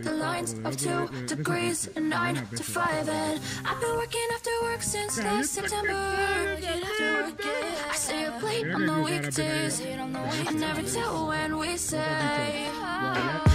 the lines of two degrees and nine to five. And I've been working after work since last September. I stay up late on the weekdays. I never tell when we say.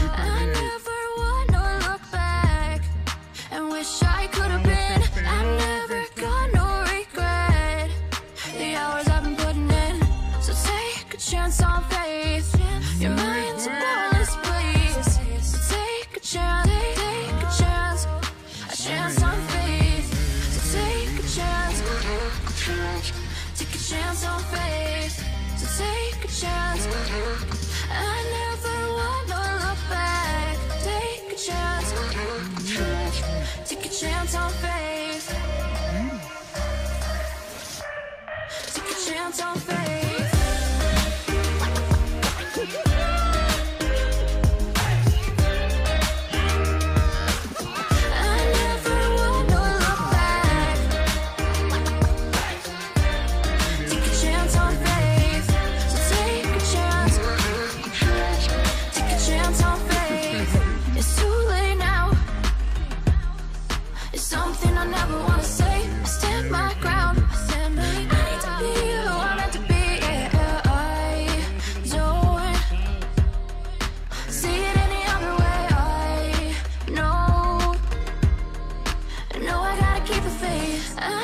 Take a chance on faith. So take a chance. I never wanna look back. Take a chance, take a chance on faith. Take a chance on faith.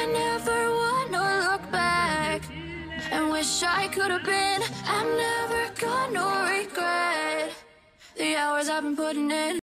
I never wanna look back and wish I could have been. I'm never gonna regret the hours I've been putting in.